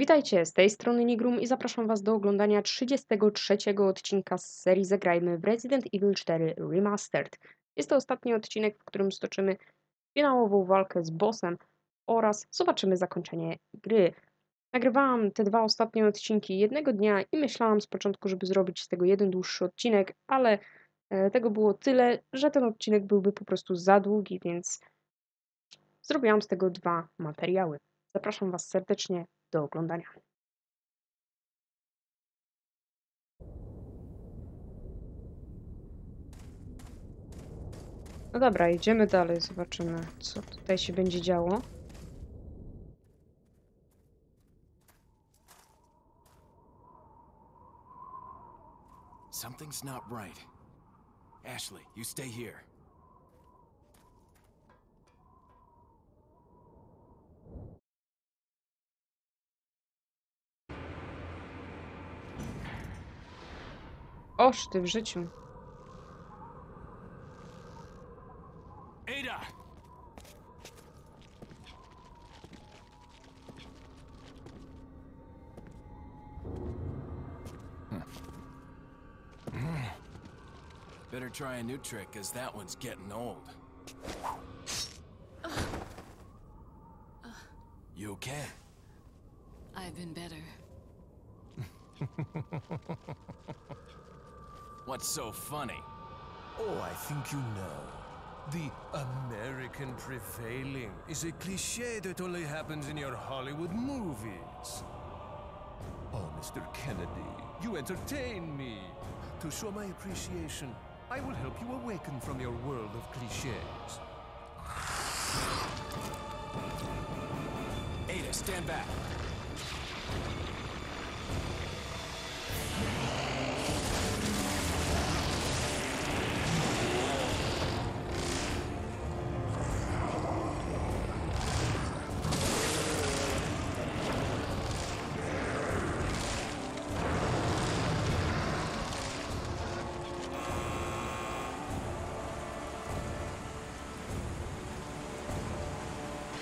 Witajcie, z tej strony Nigrum i zapraszam Was do oglądania 33 odcinka z serii Zagrajmy w Resident Evil 4 Remastered. Jest to ostatni odcinek, w którym stoczymy finałową walkę z bossem oraz zobaczymy zakończenie gry. Nagrywałam te dwa ostatnie odcinki jednego dnia i myślałam z początku, żeby zrobić z tego jeden dłuższy odcinek, ale e, tego było tyle, że ten odcinek byłby po prostu za długi, więc zrobiłam z tego dwa materiały. Zapraszam Was serdecznie do oglądania. No dobra, idziemy dalej, zobaczymy, co tutaj się będzie działo. Something's not right. Ashley, you stay here. Oż ty w życiu. Ada! Better try a new trick, cause that one's getting old. You okay? I've been better. What's so funny? Oh, I think you know. The American prevailing is a cliche that only happens in your Hollywood movies. Oh, Mr. Kennedy, you entertain me. To show my appreciation, I will help you awaken from your world of cliches. Ada, stand back.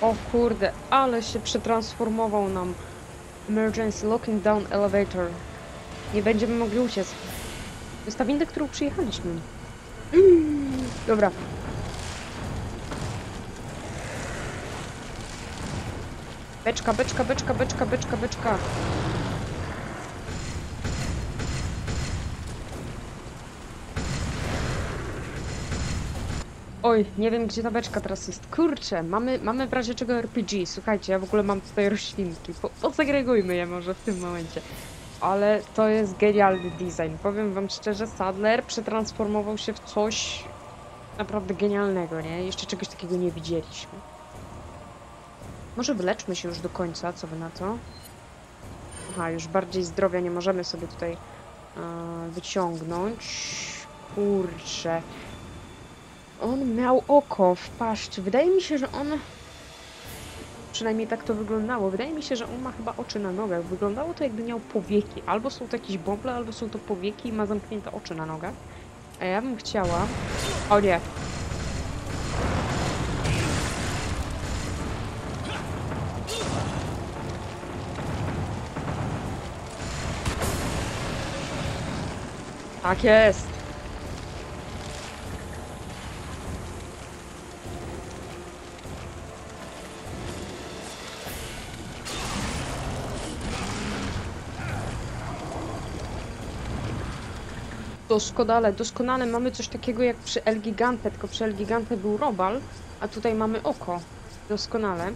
O kurde, ale się przetransformował nam. Emergency locking down elevator. Nie będziemy mogli uciec. To jest ta winda, którą przyjechaliśmy. Dobra. Beczka, beczka, beczka, beczka, beczka, beczka. Oj, nie wiem gdzie ta beczka teraz jest. Kurczę, mamy, mamy w razie czego RPG. Słuchajcie, ja w ogóle mam tutaj roślinki. Po, posegregujmy je może w tym momencie. Ale to jest genialny design. Powiem wam szczerze, Sadler przetransformował się w coś naprawdę genialnego, nie? Jeszcze czegoś takiego nie widzieliśmy. Może wyleczmy się już do końca, co wy na to? Aha, już bardziej zdrowia nie możemy sobie tutaj e, wyciągnąć. Kurczę. On miał oko w paszczy. Wydaje mi się, że on. Przynajmniej tak to wyglądało. Wydaje mi się, że on ma chyba oczy na nogach. Wyglądało to jakby miał powieki. Albo są to jakieś bąble, albo są to powieki i ma zamknięte oczy na nogach. A ja bym chciała. O nie. Tak jest. Doskonale, doskonale. Mamy coś takiego jak przy El Gigante, tylko przy El Gigante był robal, a tutaj mamy oko. Doskonale.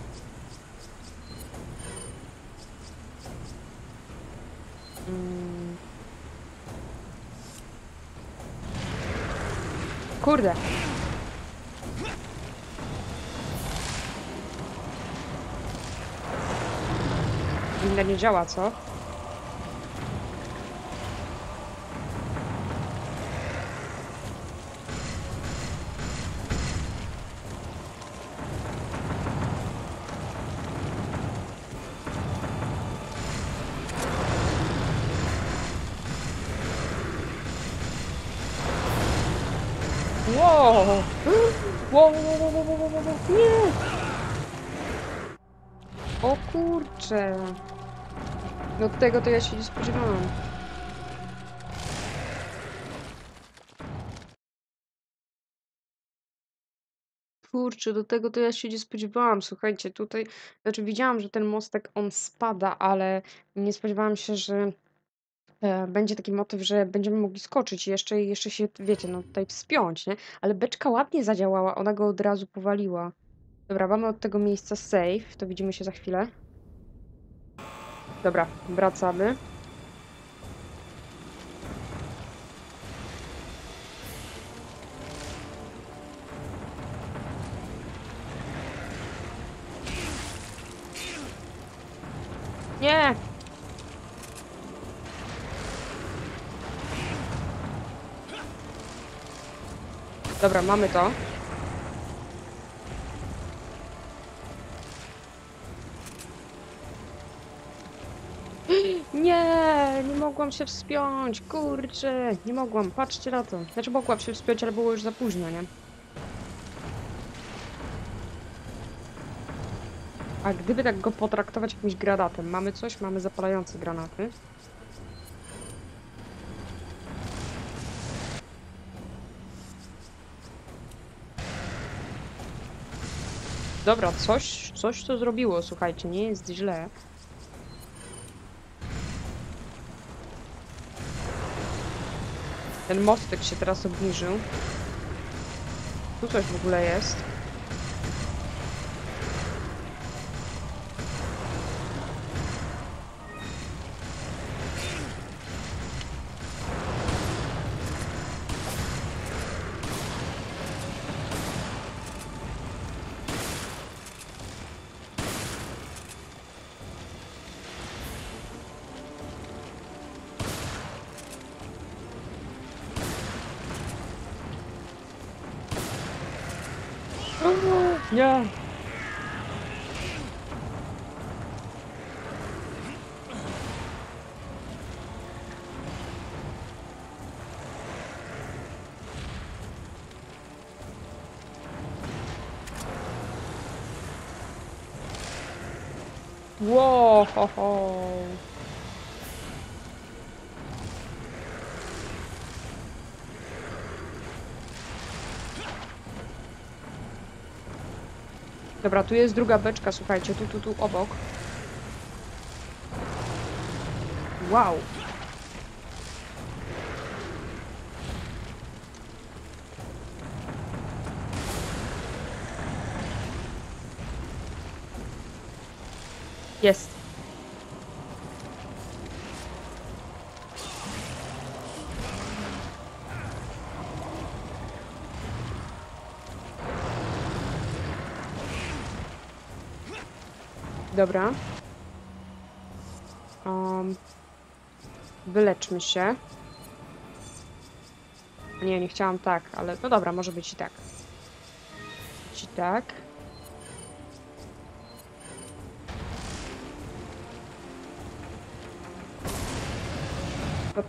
Mm. Kurde. Winda nie działa, co? Wow! Wow, wow, wow, wow, wow. Nie! O kurcze! No tego to ja się nie spodziewałam. Kurczę, do tego to ja się nie spodziewałam. Słuchajcie, tutaj, znaczy widziałam, że ten mostek on spada, ale nie spodziewałam się, że będzie taki motyw, że będziemy mogli skoczyć i jeszcze, jeszcze się, wiecie, no tutaj wspiąć, nie? Ale beczka ładnie zadziałała, ona go od razu powaliła. Dobra, mamy od tego miejsca save, to widzimy się za chwilę. Dobra, wracamy. Nie! Dobra, mamy to. Nie, nie mogłam się wspiąć, kurczę, nie mogłam, patrzcie na to. Znaczy mogłam się wspiąć, ale było już za późno, nie? A gdyby tak go potraktować jakimś granatem? Mamy coś? Mamy zapalające granaty. Dobra, coś, coś to zrobiło, słuchajcie, nie jest źle. Ten mostek się teraz obniżył. Tu coś w ogóle jest. Nie. Dobra, tu jest druga beczka, słuchajcie, tu, tu, tu, obok. Wow. Jest. Dobra. Um, wyleczmy się. Nie, nie chciałam tak, ale no dobra, może być i tak. Być i tak.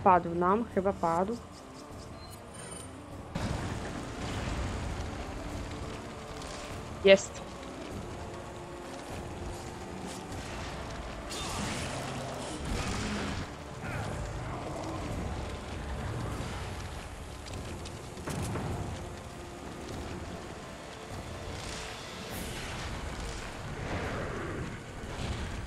Padł nam, chyba padł. Jest.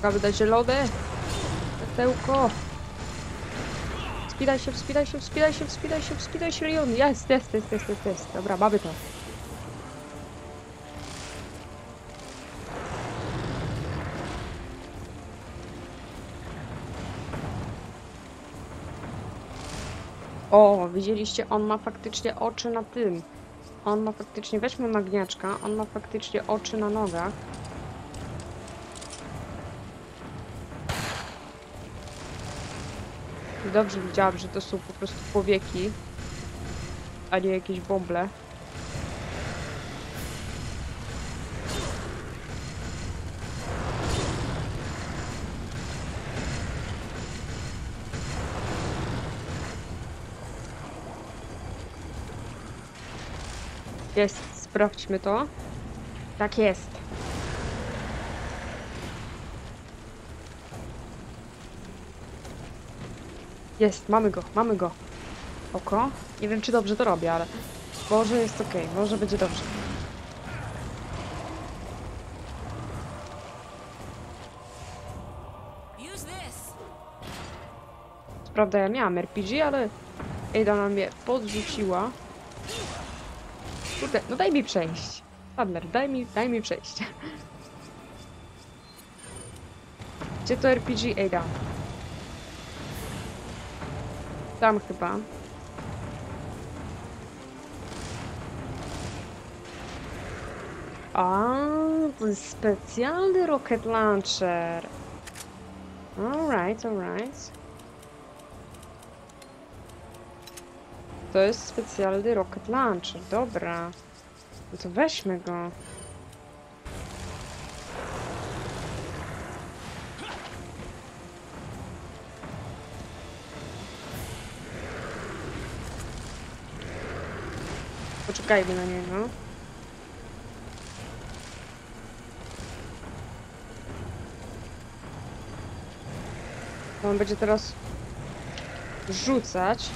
Trzeba wydać zielone. Światełko. Wspinaj się, wspinaj się, wspinaj się, wspinaj się, wspinaj się, Leon. Jest, jest, jest, jest, jest, jest. Dobra, mamy to. O, widzieliście, on ma faktycznie oczy na tym. On ma faktycznie, weźmy magniaczka, on ma faktycznie oczy na nogach. Dobrze widziałam, że to są po prostu powieki, a nie jakieś bąble. Jest, sprawdźmy to. Tak jest. Jest, mamy go, mamy go. Oko. Nie wiem, czy dobrze to robię, ale może jest ok, może będzie dobrze. Prawda ja miałam RPG, ale Ada na mnie podrzuciła. Kurde, no daj mi przejść. Sadler, daj mi, daj mi przejść. Gdzie to RPG, Ada? Tam chyba. A, to jest specjalny rocket launcher. Alright, alright. To jest specjalny rocket launcher, dobra. No to weźmy go. Poczekajmy na niego. On będzie teraz rzucać.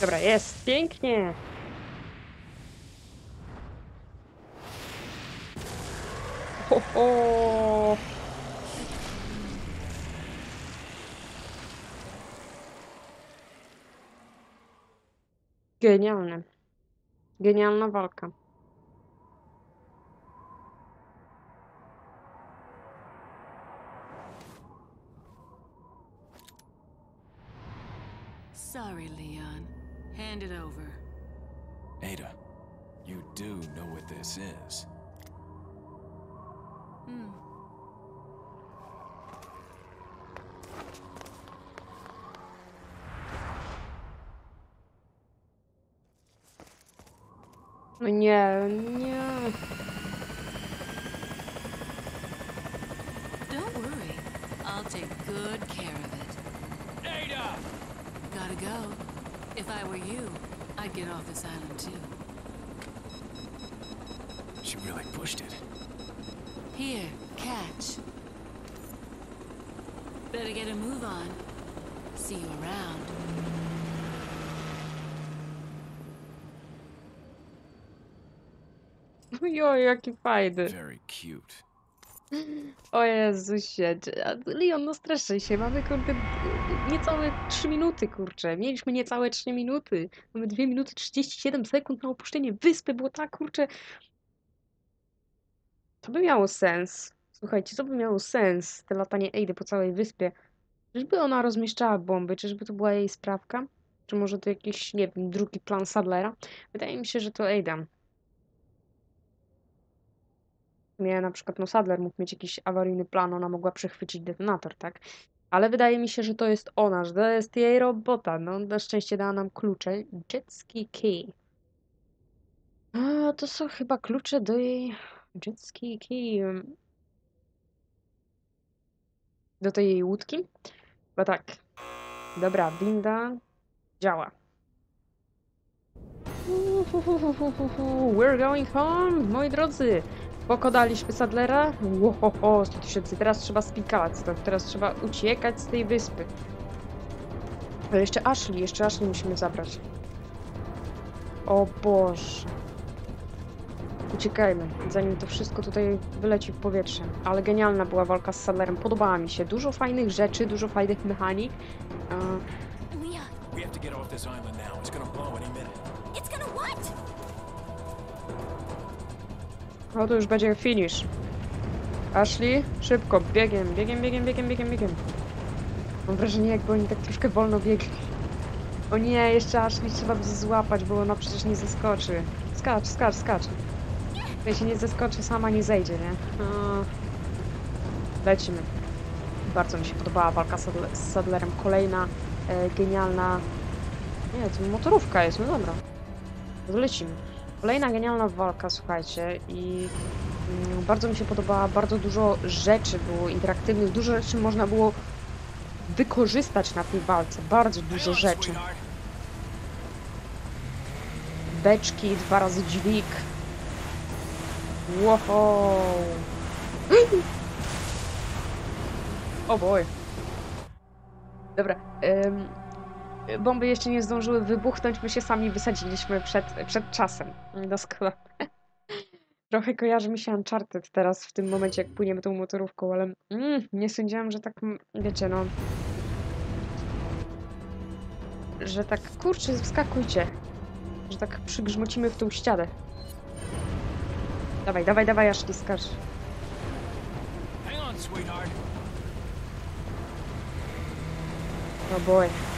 Dobra, jest, pięknie. Ho, ho. Genialne. Genialna walka. Sorry, Leon. Hand it over. Ada, you do know what this is. Hmm. No nie, nie. Don't worry. I'll take good care of it. Ada! Gotta go. If I were you, I'd get off this island too. She really pushed it. Here, catch. Better get a move on. See you around. Ojoj, jaki fajny. Very cute. O Jezusie. Leon, no stresuj się. Mamy kurde niecałe 3 minuty, kurczę. Mieliśmy niecałe 3 minuty. Mamy 2 minuty 37 sekund na opuszczenie wyspy, było tak, kurczę. To by miało sens. Słuchajcie, to by miało sens, te latanie Eidy po całej wyspie. Czyżby ona rozmieszczała bomby? Czyżby to była jej sprawka? Czy może to jakiś, nie wiem, drugi plan Sadlera? Wydaje mi się, że to Ada. mnie na przykład no Sadler mógł mieć jakiś awaryjny plan, ona mogła przechwycić detonator, tak? Ale wydaje mi się, że to jest ona, że to jest jej robota. No, na szczęście dała nam klucze. Jetski key. A, to są chyba klucze do jej... Key. em, Do tej łódki? Chyba tak. Dobra, winda działa. We're going home, moi drodzy. Pokonaliśmy Sadlera. Łohoho, 100 tysięcy. Teraz trzeba spikać. Teraz trzeba uciekać z tej wyspy. Ale jeszcze Ashley, jeszcze Ashley musimy zabrać. O Boże. Uciekajmy, zanim to wszystko tutaj wyleci w powietrze. Ale genialna była walka z Sadlerem. Podobała mi się. Dużo fajnych rzeczy, dużo fajnych mechanik. Leon, We have to? O, już będzie finish. Ashley, szybko, biegiem, biegiem, biegiem, biegiem, biegiem, biegiem. Mam wrażenie, jakby oni tak troszkę wolno biegli. O nie, jeszcze Ashley trzeba by złapać, bo ona przecież nie zeskoczy. Skacz, skacz, skacz. Jeśli nie zeskoczy, sama nie zejdzie, nie? O. Lecimy. Bardzo mi się podobała walka z Sadle- z Sadlerem. Kolejna e, genialna... Nie, to motorówka jest, no dobra. No lecimy. Kolejna genialna walka, słuchajcie, i mm, bardzo mi się podobała, bardzo dużo rzeczy było interaktywnych, dużo rzeczy można było wykorzystać na tej walce, bardzo dużo rzeczy. Beczki, dwa razy dźwig. Wow. O boj. Dobra. em, bomby jeszcze nie zdążyły wybuchnąć, my się sami wysadziliśmy przed, przed czasem. Doskonale. Trochę kojarzy mi się Uncharted teraz w tym momencie, jak płyniemy tą motorówką, ale mm, nie sądziłam, że tak, wiecie, no... Że tak, kurczę, wskakujcie. Że tak przygrzmocimy w tą ścianę. Dawaj, dawaj, dawaj, aż nie skacz. Hang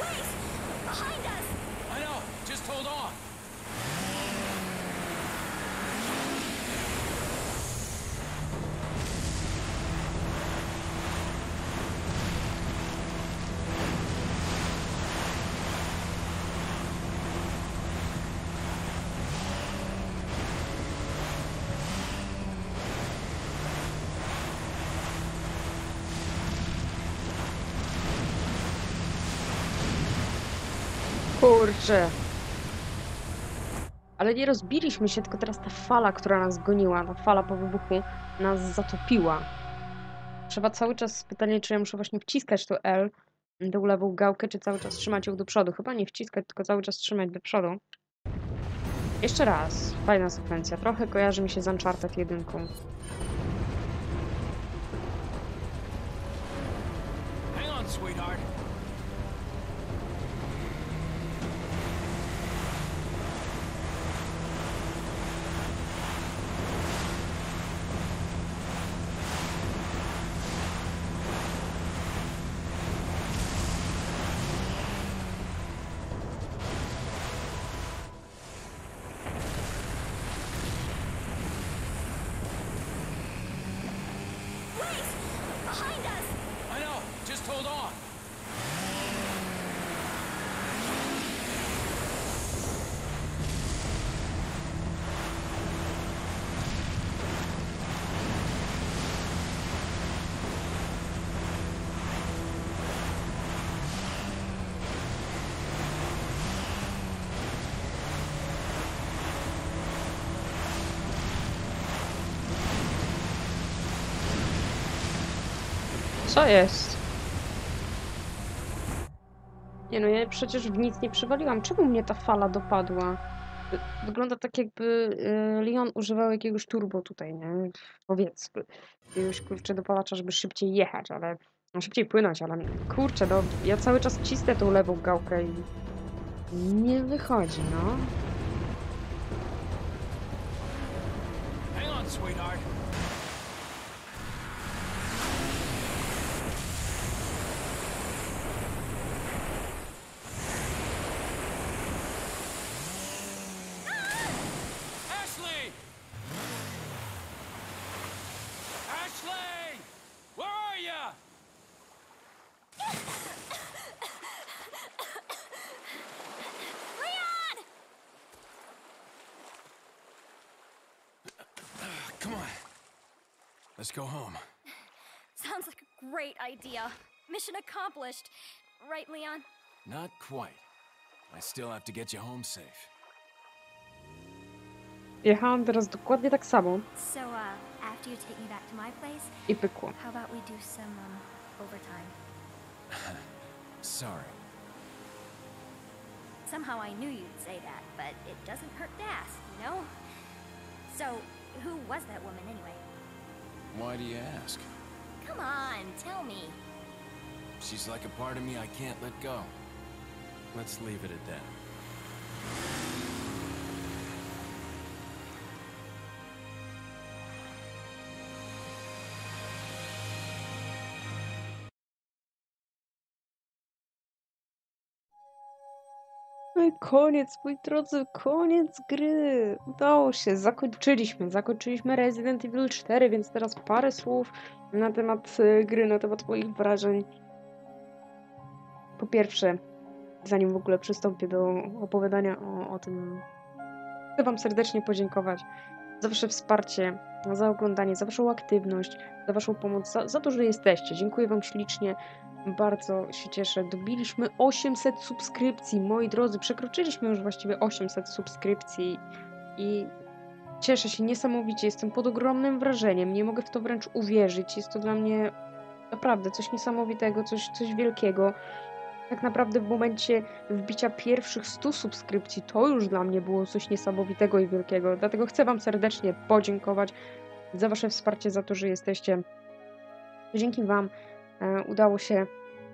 on, sweetheart. Oh boy. I know. Just hold on. Kurczę. Ale nie rozbiliśmy się, tylko teraz ta fala, która nas goniła, ta fala po wybuchu nas zatopiła. Trzeba cały czas pytanie, czy ja muszę właśnie wciskać to L, tą lewą gałkę, czy cały czas trzymać ją do przodu. Chyba nie wciskać, tylko cały czas trzymać do przodu. Jeszcze raz. Fajna sekwencja. Trochę kojarzy mi się z Uncharted 1. Hang on, sweetheart. I know. Just hold on. Co jest? Nie no, ja przecież w nic nie przywaliłam. Czemu mnie ta fala dopadła? Wy- Wygląda tak jakby y, Leon używał jakiegoś turbo tutaj, nie? Powiedzmy. Jakiegoś kurczę dopalacza, żeby szybciej jechać, ale... No, szybciej płynąć, ale kurczę, no ja cały czas cisnę tą lewą gałkę i... Nie wychodzi, no. Hang on, sweetheart. Mission accomplished. Right, Leon? Not quite. I still have to get you home safe. Jechałam teraz dokładnie tak samo So, uh, after you take me back to my place, i pykło. how about we do some, um, overtime? Sorry. Somehow I knew you'd say that, but it doesn't hurt to ask, you know? So, who was that woman anyway? Why do you ask? Come on, tell me. She's like a part of me I can't let go. Let's leave it at that. No koniec, moi drodzy, koniec gry. Udało się, zakończyliśmy. Zakończyliśmy Resident Evil 4, więc teraz parę słów na temat e, gry, na temat moich wrażeń. Po pierwsze, zanim w ogóle przystąpię do opowiadania o, o tym, chcę Wam serdecznie podziękować za Wasze wsparcie, za oglądanie, za Waszą aktywność, za Waszą pomoc, za, za to, że jesteście. Dziękuję Wam ślicznie. Bardzo się cieszę. Dobiliśmy 800 subskrypcji, moi drodzy. Przekroczyliśmy już właściwie 800 subskrypcji i cieszę się niesamowicie. Jestem pod ogromnym wrażeniem. Nie mogę w to wręcz uwierzyć. Jest to dla mnie naprawdę coś niesamowitego, coś, coś wielkiego. Tak naprawdę w momencie wbicia pierwszych 100 subskrypcji to już dla mnie było coś niesamowitego i wielkiego. Dlatego chcę Wam serdecznie podziękować za Wasze wsparcie, za to, że jesteście. Dzięki Wam e, udało się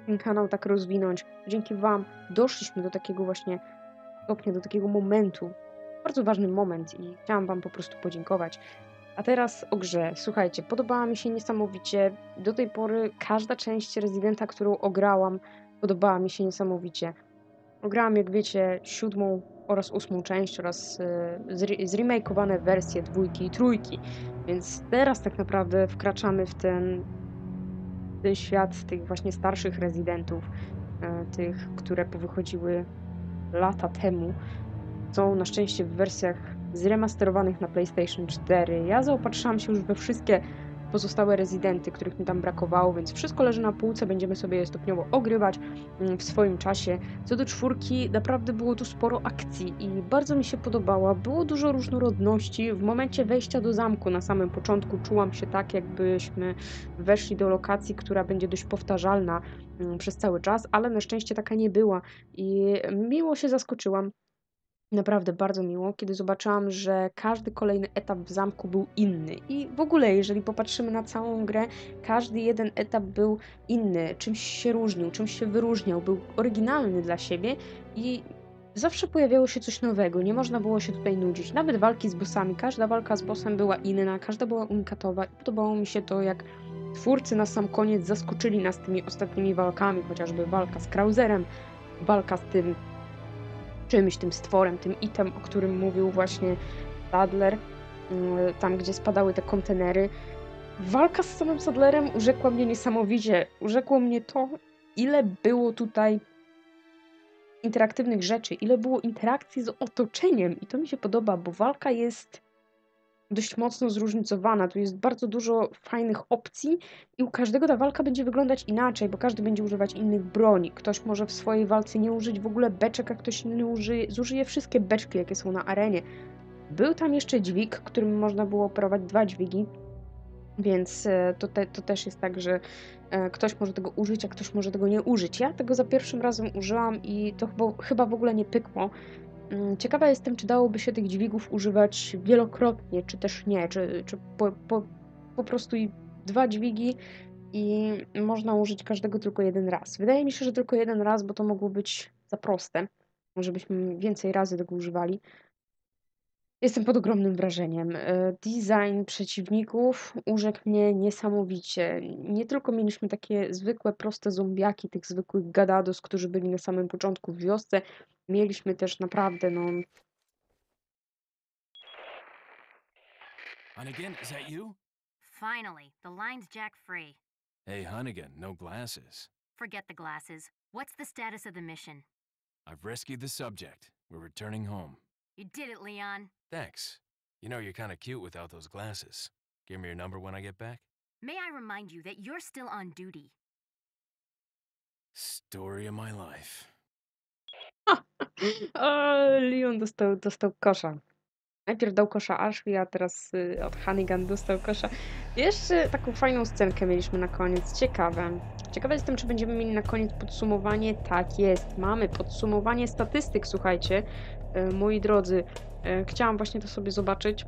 ten kanał tak rozwinąć. Dzięki Wam doszliśmy do takiego właśnie stopnia, do takiego momentu. Bardzo ważny moment i chciałam Wam po prostu podziękować. A teraz o grze. Słuchajcie, podobała mi się niesamowicie. Do tej pory każda część Residenta, którą ograłam, podobała mi się niesamowicie. Ograłam, jak wiecie, siódmą oraz ósmą część oraz e, zre- zremakeowane wersje dwójki i trójki. Więc teraz tak naprawdę wkraczamy w ten ten świat tych właśnie starszych rezydentów, e, tych, które powychodziły lata temu, są na szczęście w wersjach zremasterowanych na PlayStation 4. Ja zaopatrzyłam się już we wszystkie pozostałe rezydenty, których mi tam brakowało, więc wszystko leży na półce, będziemy sobie je stopniowo ogrywać mm, w swoim czasie. Co do czwórki, naprawdę było tu sporo akcji i bardzo mi się podobała. Było dużo różnorodności. W momencie wejścia do zamku na samym początku czułam się tak, jakbyśmy weszli do lokacji, która będzie dość powtarzalna mm, przez cały czas, ale na szczęście taka nie była i miło się zaskoczyłam. Naprawdę bardzo miło, kiedy zobaczyłam, że każdy kolejny etap w zamku był inny. I w ogóle, jeżeli popatrzymy na całą grę, każdy jeden etap był inny, czymś się różnił, czymś się wyróżniał, był oryginalny dla siebie i zawsze pojawiało się coś nowego, nie można było się tutaj nudzić. Nawet walki z bossami, każda walka z bossem była inna, każda była unikatowa i podobało mi się to, jak twórcy na sam koniec zaskoczyli nas tymi ostatnimi walkami, chociażby walka z Krauserem, walka z tym czymś, tym stworem, tym item, o którym mówił właśnie Sadler, mm, tam gdzie spadały te kontenery. Walka z samym Sadlerem urzekła mnie niesamowicie. Urzekło mnie to, ile było tutaj interaktywnych rzeczy, ile było interakcji z otoczeniem i to mi się podoba, bo walka jest dość mocno zróżnicowana. Tu jest bardzo dużo fajnych opcji i u każdego ta walka będzie wyglądać inaczej, bo każdy będzie używać innych broni. Ktoś może w swojej walce nie użyć w ogóle beczek, a ktoś inny użyje, zużyje wszystkie beczki, jakie są na arenie. Był tam jeszcze dźwig, którym można było operować dwa dźwigi, więc e, to, te, to też jest tak, że e, ktoś może tego użyć, a ktoś może tego nie użyć. Ja tego za pierwszym razem użyłam i to chyba, chyba w ogóle nie pykło. Mm, Ciekawa jestem, czy dałoby się tych dźwigów używać wielokrotnie, czy też nie, czy, czy po, po, po prostu i dwa dźwigi i można użyć każdego tylko jeden raz. Wydaje mi się, że tylko jeden raz, bo to mogło być za proste, żebyśmy więcej razy tego używali. Jestem pod ogromnym wrażeniem. E, Design przeciwników urzekł mnie niesamowicie. Nie tylko mieliśmy takie zwykłe, proste zombiaki, tych zwykłych gadados, którzy byli na samym początku w wiosce. Mieliśmy też naprawdę, no, Hunnigan, is that you? Finally, the line's jack free. Hey, Hunnigan, no glasses. Forget the glasses. What's the status of the mission? I've rescued the subject. We're returning home. You did it, Leon. Thanks. You know, you're kind of cute without those glasses. Give me your number when I get back. May I remind you that you're still on duty? Story of my life. O, Leon dostał, dostał kosza. Najpierw dał kosza Ashley, a teraz y, od Hannigan dostał kosza. Jeszcze taką fajną scenkę mieliśmy na koniec. Ciekawe. Ciekawa jestem, czy będziemy mieli na koniec podsumowanie. Tak jest, mamy podsumowanie statystyk, słuchajcie. E, moi drodzy, chciałam właśnie to sobie zobaczyć,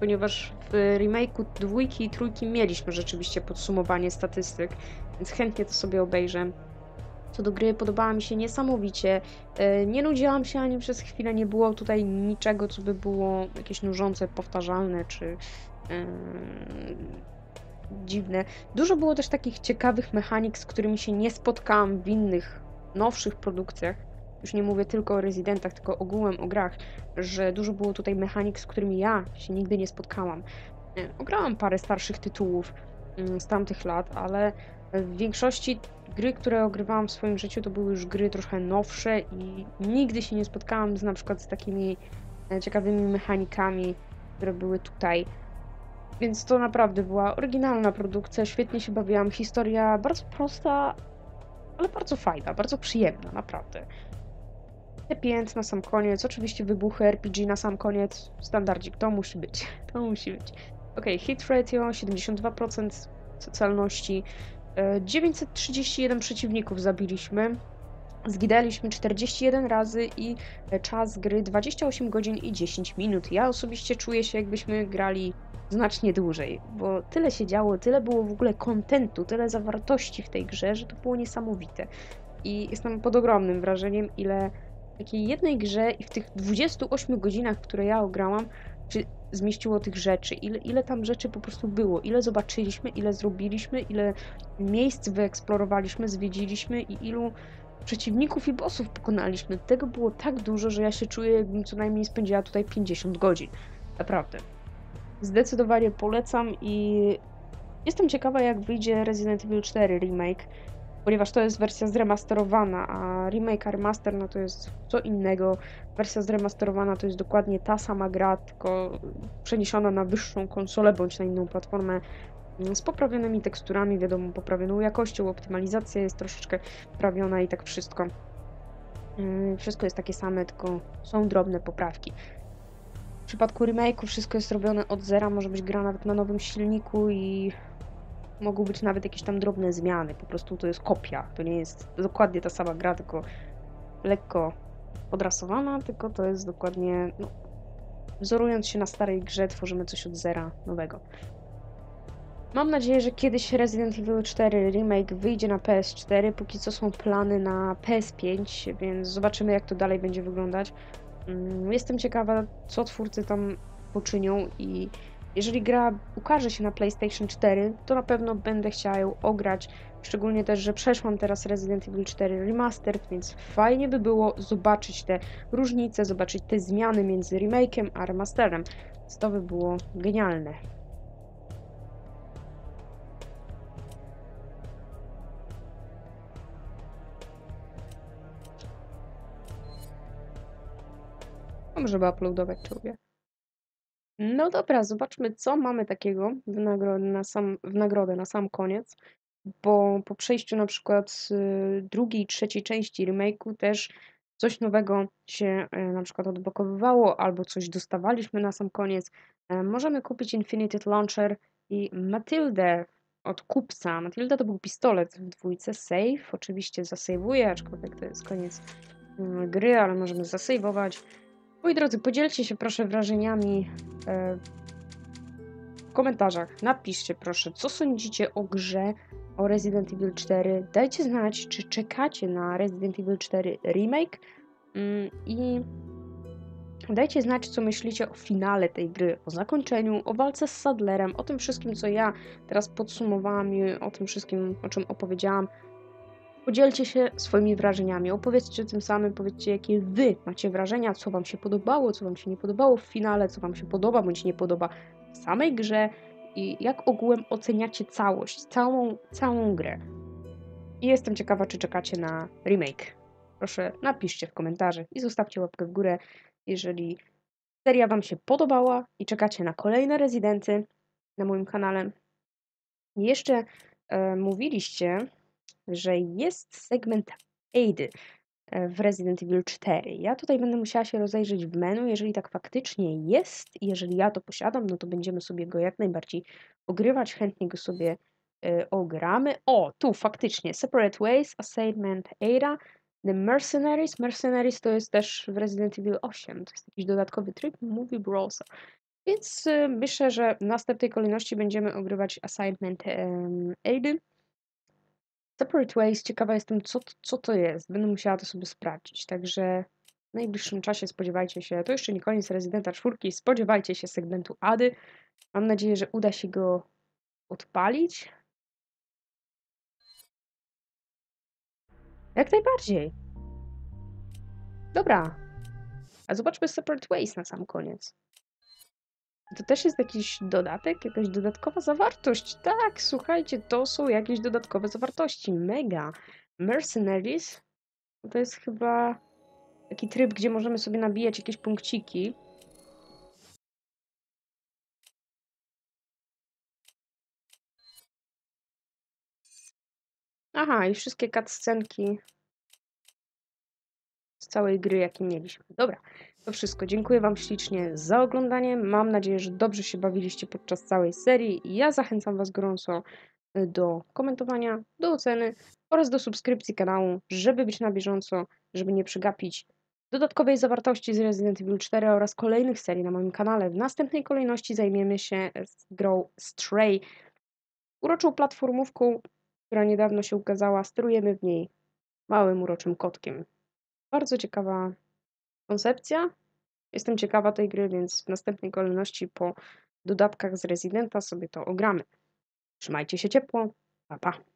ponieważ w remake'u dwójki i trójki mieliśmy rzeczywiście podsumowanie statystyk, więc chętnie to sobie obejrzę. Co do gry, podobała mi się niesamowicie. E, Nie nudziłam się ani przez chwilę, nie było tutaj niczego, co by było jakieś nużące, powtarzalne czy dziwne. Dużo było też takich ciekawych mechanik, z którymi się nie spotkałam w innych, nowszych produkcjach. Już nie mówię tylko o rezydentach, tylko ogółem o grach, że dużo było tutaj mechanik, z którymi ja się nigdy nie spotkałam. E, Ograłam parę starszych tytułów mm, z tamtych lat, ale w większości gry, które ogrywałam w swoim życiu, to były już gry trochę nowsze i nigdy się nie spotkałam z na przykład z takimi e, ciekawymi mechanikami, które były tutaj. Więc to naprawdę była oryginalna produkcja, świetnie się bawiłam. Historia bardzo prosta, ale bardzo fajna, bardzo przyjemna, naprawdę. Happy end na sam koniec, oczywiście wybuchy RPG na sam koniec, standardzik, to musi być, to musi być. Ok, hit ratio 72% celności, E, 931 przeciwników zabiliśmy, zginęliśmy 41 razy i e, czas gry 28 godzin i 10 minut. Ja osobiście czuję się jakbyśmy grali znacznie dłużej, bo tyle się działo, tyle było w ogóle kontentu, tyle zawartości w tej grze, że to było niesamowite. I jestem pod ogromnym wrażeniem, ile takiej jednej grze i w tych 28 godzinach, które ja ograłam, czy zmieściło tych rzeczy, ile, ile tam rzeczy po prostu było, ile zobaczyliśmy, ile zrobiliśmy, ile miejsc wyeksplorowaliśmy, zwiedziliśmy i ilu przeciwników i bossów pokonaliśmy. Tego było tak dużo, że ja się czuję, jakbym co najmniej spędziła tutaj 50 godzin. Naprawdę. Zdecydowanie polecam i jestem ciekawa, jak wyjdzie Resident Evil 4 remake, ponieważ to jest wersja zremasterowana, a remake, a remaster no to jest co innego. Wersja zremasterowana to jest dokładnie ta sama gra, tylko przeniesiona na wyższą konsolę bądź na inną platformę z poprawionymi teksturami, wiadomo, poprawioną jakością, optymalizacja jest troszeczkę poprawiona i tak wszystko. Yy, Wszystko jest takie same, tylko są drobne poprawki. W przypadku remake'u wszystko jest robione od zera, może być gra nawet na nowym silniku i mogą być nawet jakieś tam drobne zmiany. Po prostu to jest kopia. To nie jest dokładnie ta sama gra, tylko lekko podrasowana, tylko to jest dokładnie, no, wzorując się na starej grze, tworzymy coś od zera nowego. Mam nadzieję, że kiedyś Resident Evil 4 Remake wyjdzie na PS4. Póki co są plany na PS5, więc zobaczymy, jak to dalej będzie wyglądać. Mm, Jestem ciekawa, co twórcy tam poczynią i jeżeli gra ukaże się na PlayStation 4, to na pewno będę chciała ją ograć. Szczególnie też, że przeszłam teraz Resident Evil 4 Remastered, więc fajnie by było zobaczyć te różnice, zobaczyć te zmiany między remake'em a remasterem. Więc to by było genialne. Mam, żeby uploadować czołgę. No dobra, zobaczmy, co mamy takiego w nagrodę na sam, w nagrodę na sam koniec, bo po przejściu na przykład y, drugiej trzeciej części remake'u też coś nowego się y, na przykład odblokowywało, albo coś dostawaliśmy na sam koniec. E, Możemy kupić Infinity Launcher i Matildę od kupca. Matilda to był pistolet w dwójce, save, oczywiście zasejwuję, aczkolwiek to jest koniec y, gry, ale możemy zasejwować. Moi drodzy, podzielcie się proszę wrażeniami e, w komentarzach. Napiszcie proszę, co sądzicie o grze o Resident Evil 4. Dajcie znać, czy czekacie na Resident Evil 4 remake mm, i dajcie znać, co myślicie o finale tej gry, o zakończeniu, o walce z Sadlerem, o tym wszystkim, co ja teraz podsumowałam i o tym wszystkim, o czym opowiedziałam. Podzielcie się swoimi wrażeniami, opowiedzcie tym samym, powiedzcie jakie wy macie wrażenia, co wam się podobało, co wam się nie podobało w finale, co wam się podoba bądź nie podoba w samej grze i jak ogółem oceniacie całość, całą, całą grę. I jestem ciekawa, czy czekacie na remake. Proszę napiszcie w komentarzach i zostawcie łapkę w górę, jeżeli seria wam się podobała i czekacie na kolejne rezydenty na moim kanale. Jeszcze e, mówiliście, że jest segment aidy e, w Resident Evil 4. Ja tutaj będę musiała się rozejrzeć w menu, jeżeli tak faktycznie jest i jeżeli ja to posiadam, no to będziemy sobie go jak najbardziej ogrywać, chętnie go sobie e, ogramy. O, tu faktycznie. Separate Ways, Assignment Ada, The Mercenaries. Mercenaries to jest też w Resident Evil 8. To jest jakiś dodatkowy tryb Movie Brawler. Więc y, myślę, że w następnej kolejności będziemy ogrywać Assignment um. Separate Ways, ciekawa jestem, co, co to jest. Będę musiała to sobie sprawdzić. Także w najbliższym czasie spodziewajcie się, to jeszcze nie koniec Rezydenta 4, spodziewajcie się segmentu Ady. Mam nadzieję, że uda się go odpalić. Jak najbardziej. Dobra. A zobaczmy Separate Ways na sam koniec. To też jest jakiś dodatek, jakaś dodatkowa zawartość. Tak, słuchajcie, to są jakieś dodatkowe zawartości. Mega. Mercenaries to jest chyba taki tryb, gdzie możemy sobie nabijać jakieś punkciki. Aha, i wszystkie cutscenki z całej gry, jakie mieliśmy. Dobra, to wszystko. Dziękuję Wam ślicznie za oglądanie. Mam nadzieję, że dobrze się bawiliście podczas całej serii. Ja zachęcam Was gorąco y, do komentowania, do oceny oraz do subskrypcji kanału, żeby być na bieżąco, żeby nie przegapić dodatkowej zawartości z Resident Evil 4 oraz kolejnych serii na moim kanale. W następnej kolejności zajmiemy się grą Stray, uroczą platformówką, która niedawno się ukazała. Sterujemy w niej małym, uroczym kotkiem. Bardzo ciekawa koncepcja. Jestem ciekawa tej gry, więc w następnej kolejności po dodatkach z Residenta sobie to ogramy. Trzymajcie się ciepło. Pa, pa.